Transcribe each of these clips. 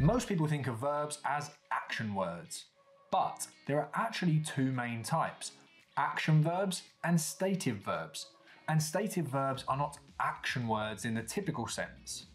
Most people think of verbs as action words, but there are actually two main types action verbs and stative verbs. And stative verbs are not action words in the typical sense.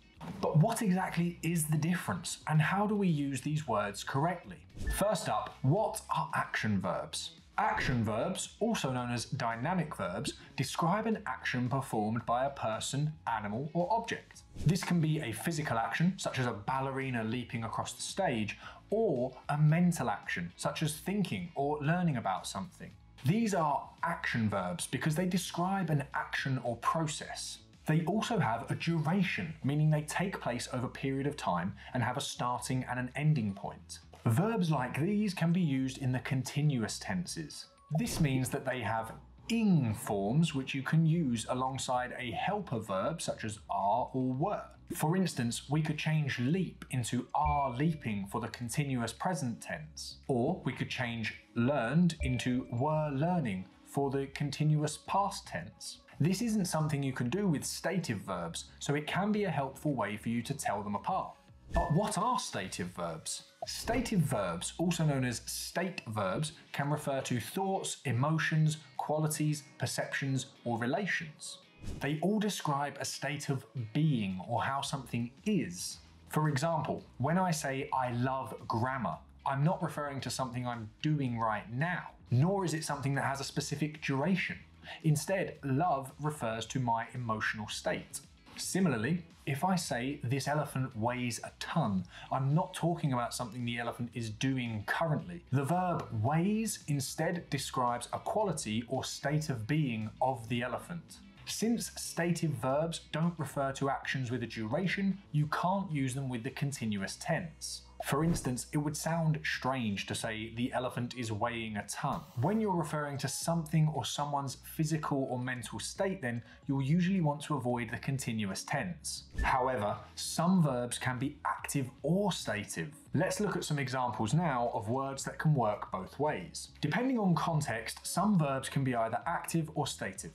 But what exactly is the difference, and how do we use these words correctly? First up, what are action verbs? Action verbs, also known as dynamic verbs, describe an action performed by a person, animal, or object. This can be a physical action, such as a ballerina leaping across the stage, or a mental action, such as thinking or learning about something. These are action verbs because they describe an action or process. They also have a duration, meaning they take place over a period of time and have a starting and an ending point. Verbs like these can be used in the continuous tenses. This means that they have ing forms which you can use alongside a helper verb such as are or were. For instance, we could change leap into are leaping for the continuous present tense, or we could change learned into were learning for the continuous past tense. This isn't something you can do with stative verbs, so it can be a helpful way for you to tell them apart. But what are stative verbs? Stative verbs, also known as state verbs, can refer to thoughts, emotions, qualities, perceptions, or relations. They all describe a state of being or how something is. For example, when I say I love grammar, I'm not referring to something I'm doing right now, nor is it something that has a specific duration. Instead, love refers to my emotional state. Similarly, if I say this elephant weighs a ton, I'm not talking about something the elephant is doing currently. The verb weighs instead describes a quality or state of being of the elephant. Since stative verbs don't refer to actions with a duration, you can't use them with the continuous tense. For instance, it would sound strange to say the elephant is weighing a ton. When you're referring to something or someone's physical or mental state, then you'll usually want to avoid the continuous tense. However, some verbs can be active or stative. Let's look at some examples now of words that can work both ways. Depending on context, some verbs can be either active or stative.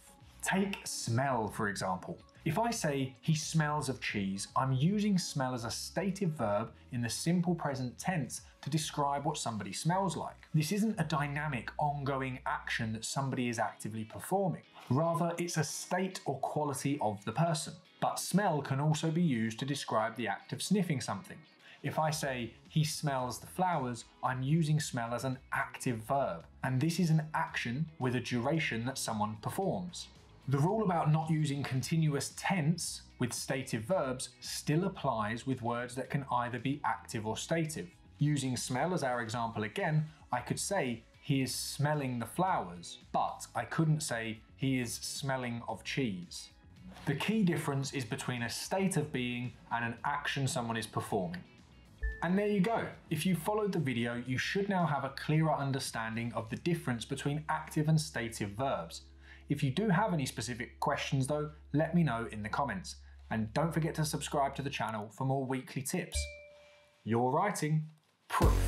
Take smell, for example. If I say he smells of cheese, I'm using smell as a stative verb in the simple present tense to describe what somebody smells like. This isn't a dynamic, ongoing action that somebody is actively performing. Rather, it's a state or quality of the person. But smell can also be used to describe the act of sniffing something. If I say he smells the flowers, I'm using smell as an active verb, and this is an action with a duration that someone performs. The rule about not using continuous tense with stative verbs still applies with words that can either be active or stative. Using smell as our example again, I could say he is smelling the flowers, but I couldn't say he is smelling of cheese. The key difference is between a state of being and an action someone is performing. And there you go. If you followed the video, you should now have a clearer understanding of the difference between active and stative verbs. If you do have any specific questions though, let me know in the comments. And don't forget to subscribe to the channel for more weekly tips. Your writing, Proofed.